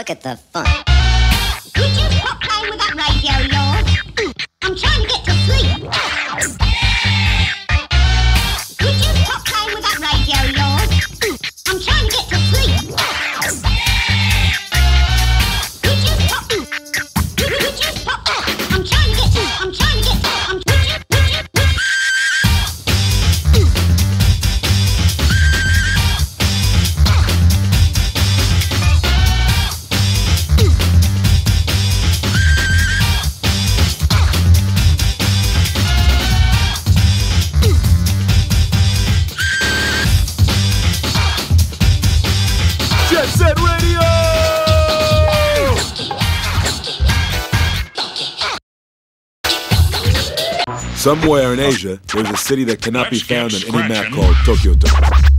look at the fun. Jet Set Radio! Somewhere in Asia, there's a city that cannot be found on any map called Tokyo Tokyo.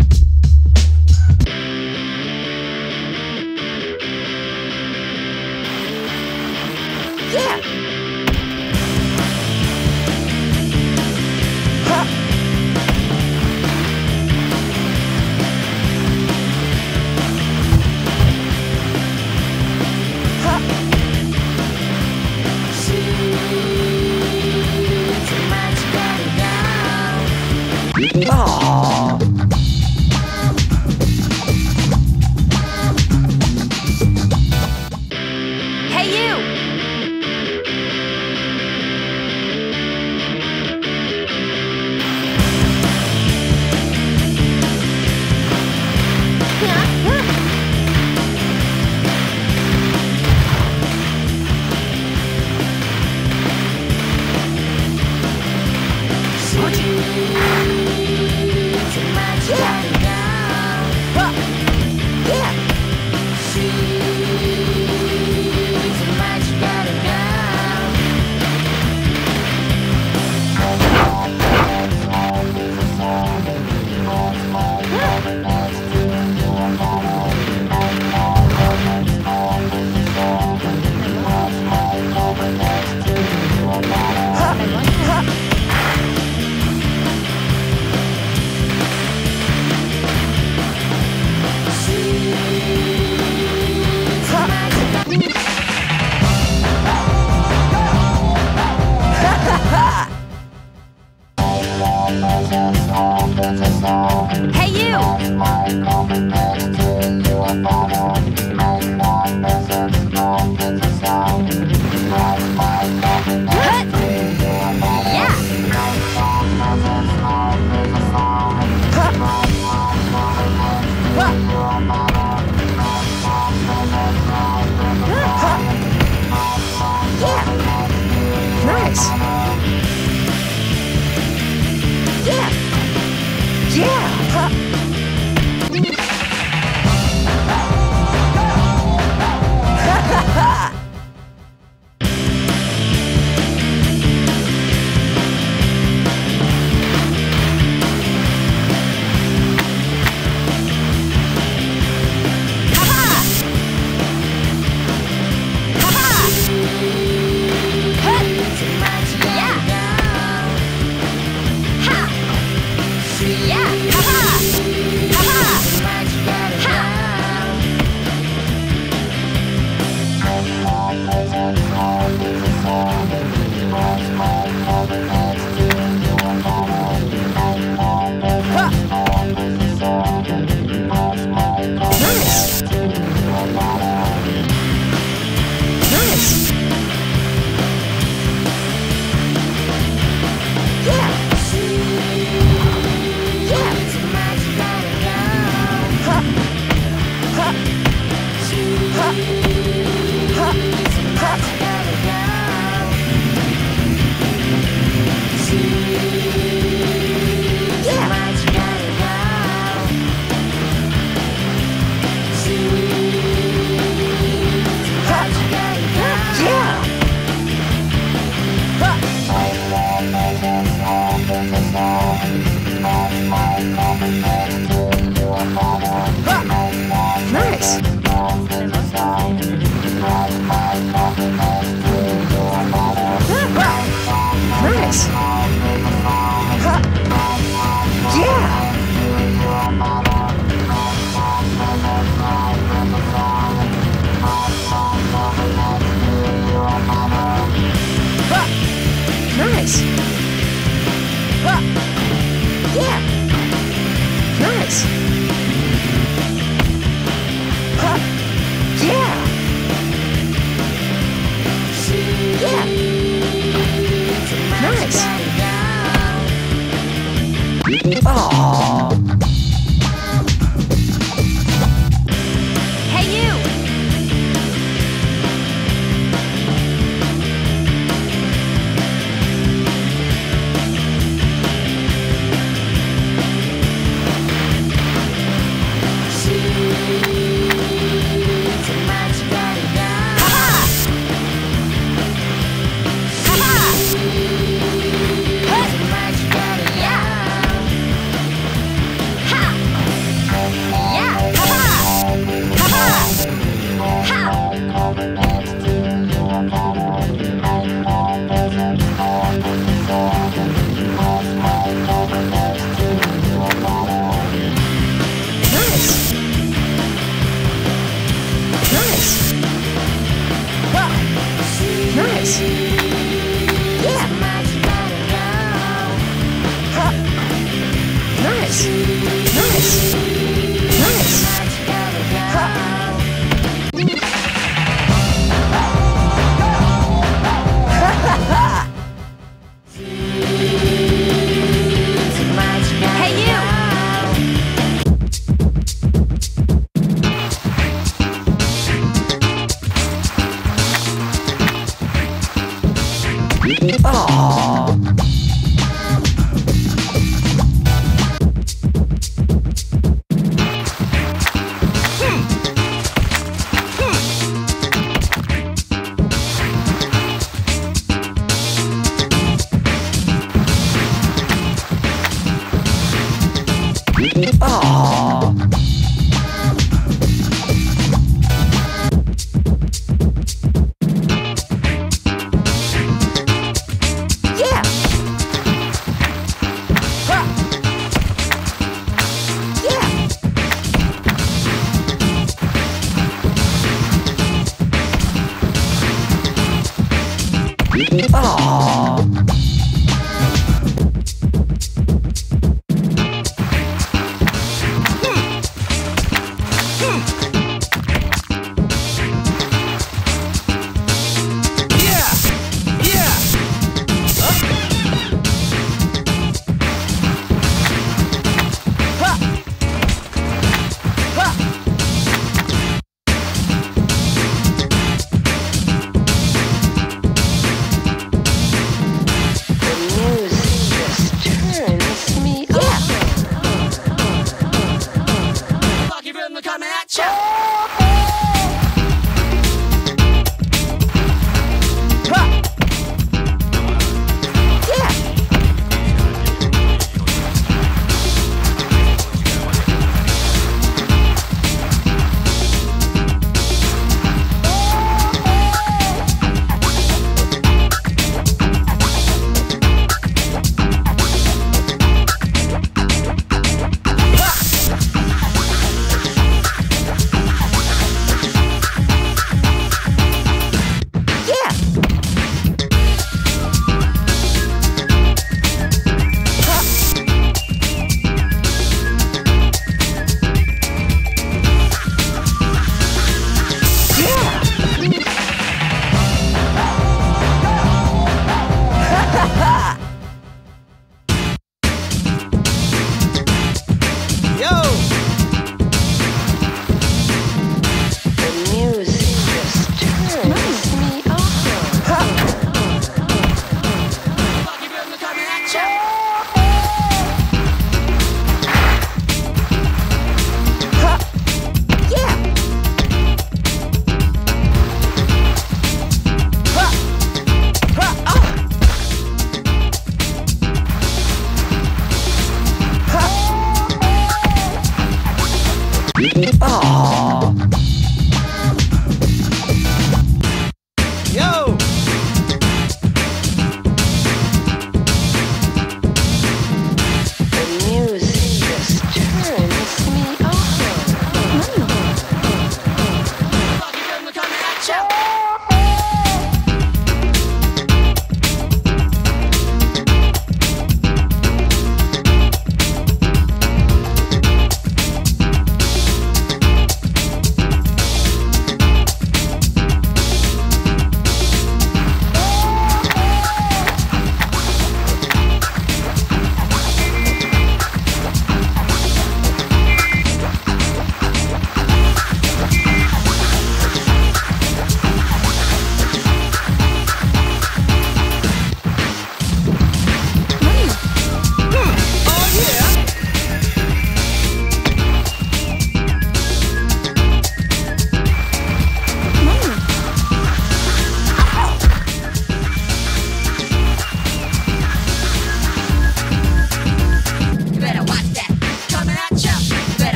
Yeah.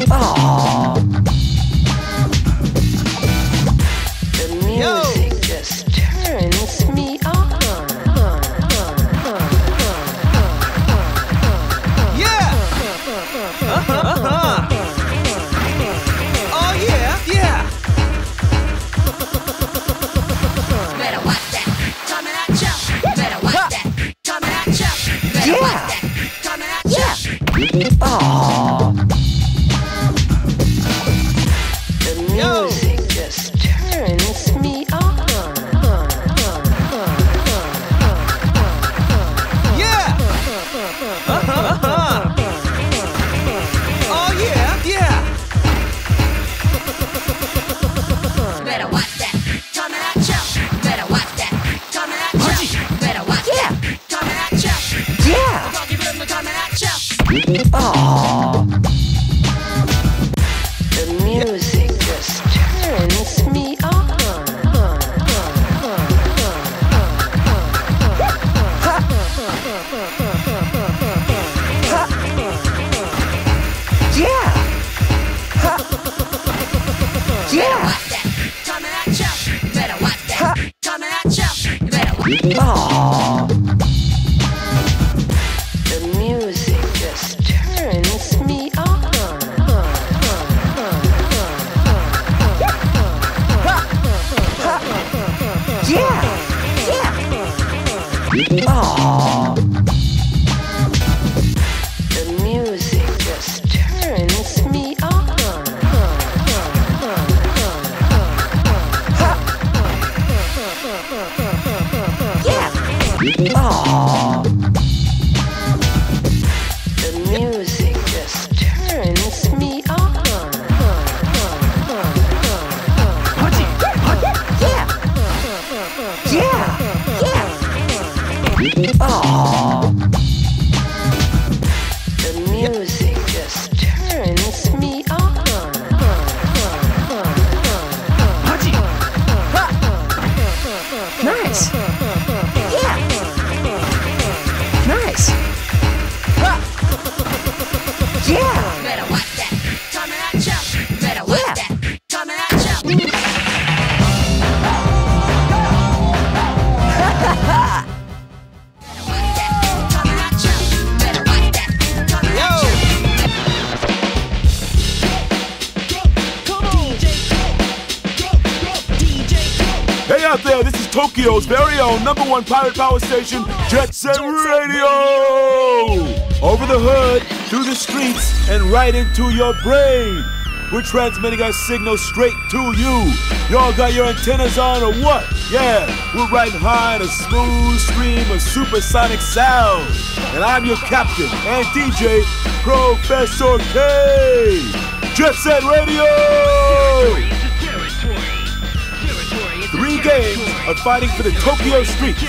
Oh. ต่ one pirate power station, Jet Set Radio! Over the hood, through the streets, and right into your brain. We're transmitting our signal straight to you. Y'all got your antennas on or what? Yeah, we're riding high in a smooth stream of supersonic sound. And I'm your captain and DJ, Professor K. Jet Set Radio! Games of fighting for the Tokyo streets.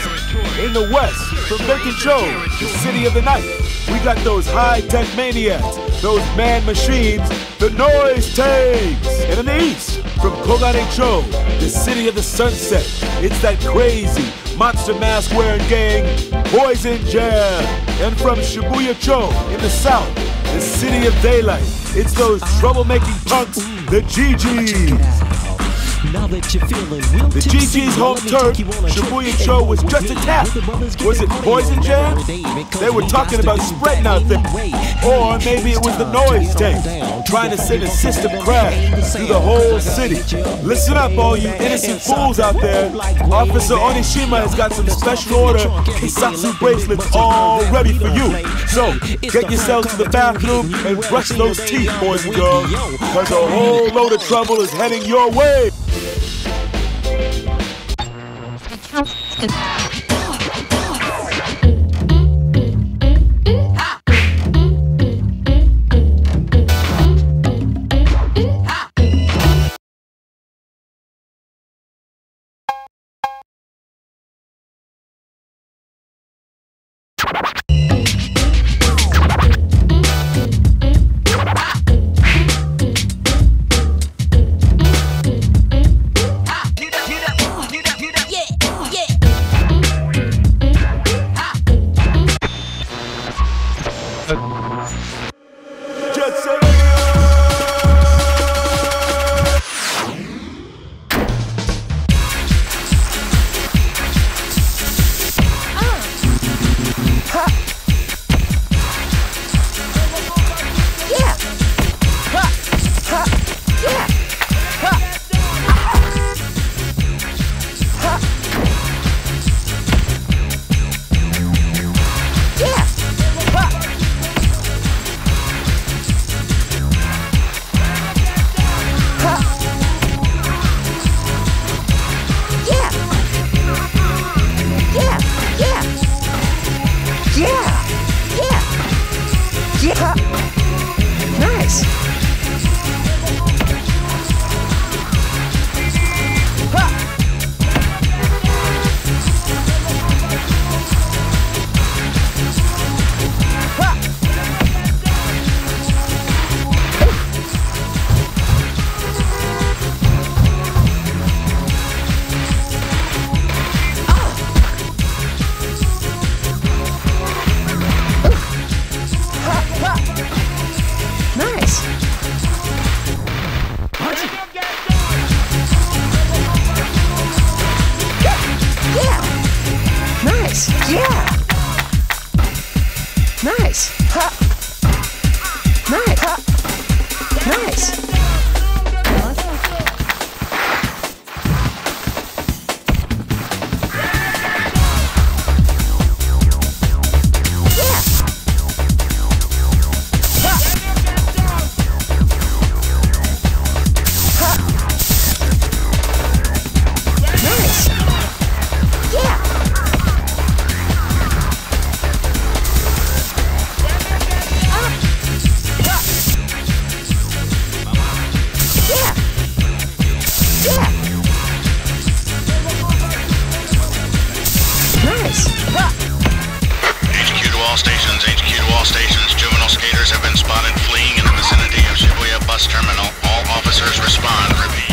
In the west, from Bentencho, the city of the night, we got those high-tech maniacs, those man machines, the noise tanks. And in the east, from Koganecho, the city of the sunset, it's that crazy monster mask wearing gang, Poison Jam. And from Shibuya-cho, in the south, the city of daylight, it's those troublemaking punks, the GGs. That you're feeling real The GG's home turf, take you on a trip. Shibuya Cho was just attacked. Was it Poison Jam? every day because They were talking about spreading out there. Or maybe it was the noise tank, trying to send a system crash through the whole city. Listen up, all you innocent fools out there. Officer Onishima has got some special order Kisatsu bracelets all ready for you. So, get yourselves to the bathroom and brush those teeth, boys and girls, because a whole load of trouble is heading your way. Yeah. Officers respond. Repeat.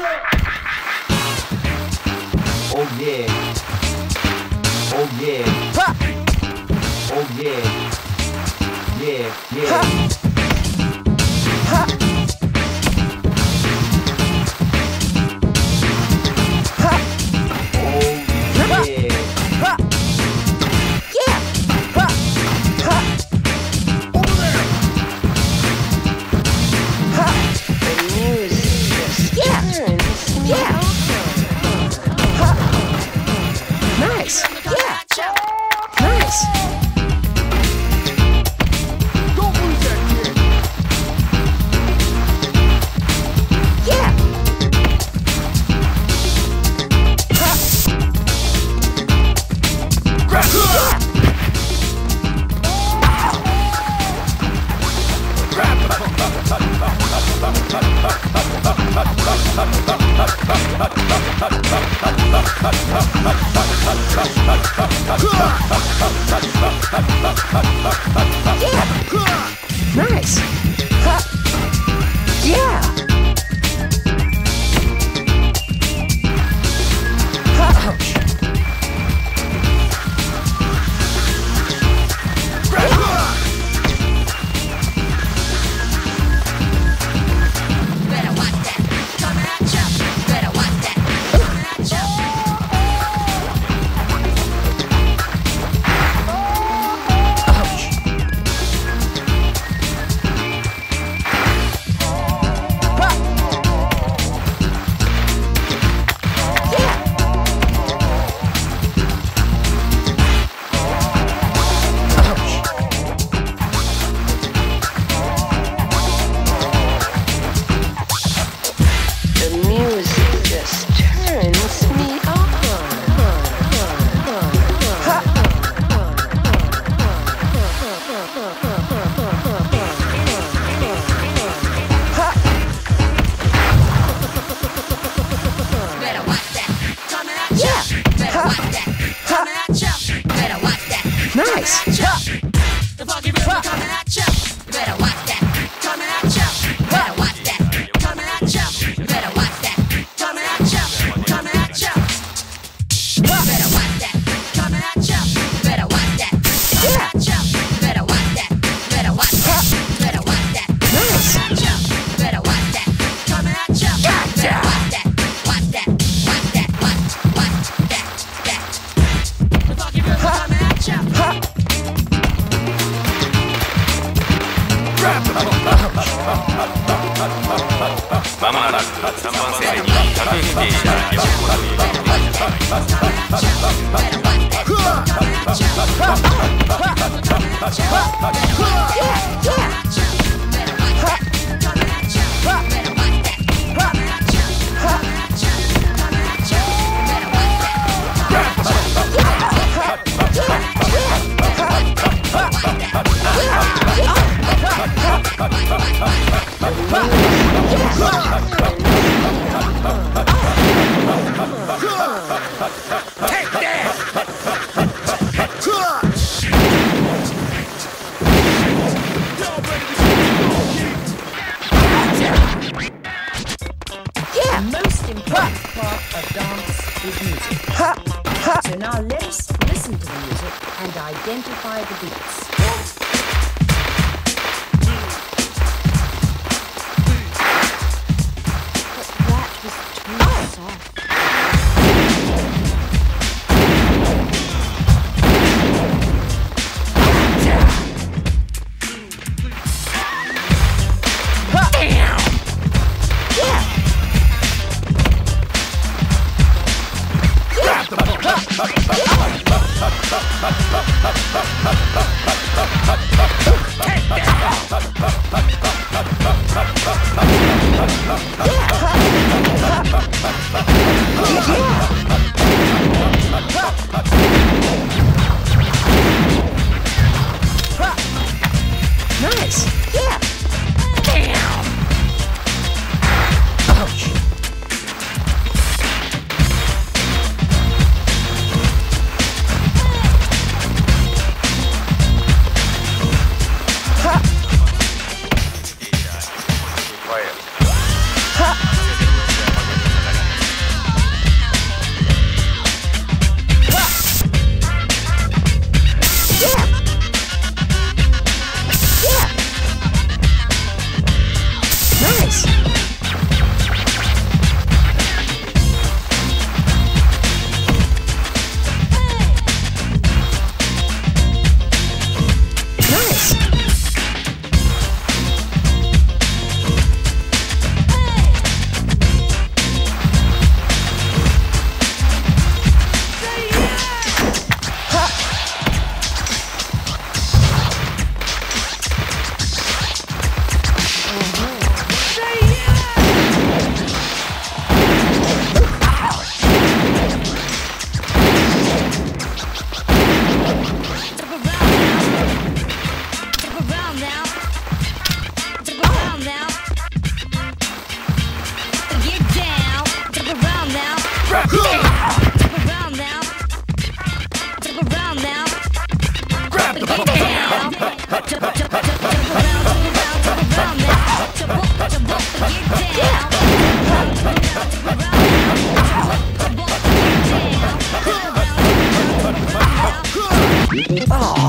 Oh yeah. Oh yeah. Oh yeah. Yeah, yeah. Ha! Nice. Yeah.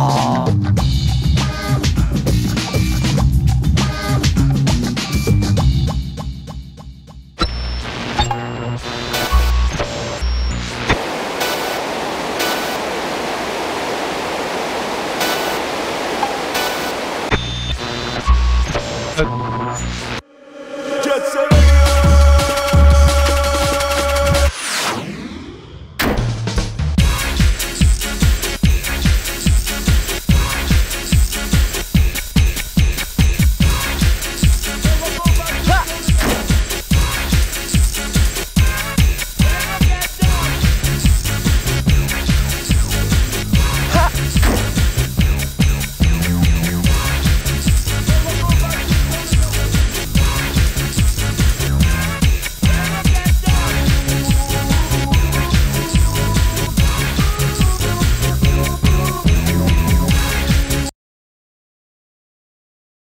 Aww.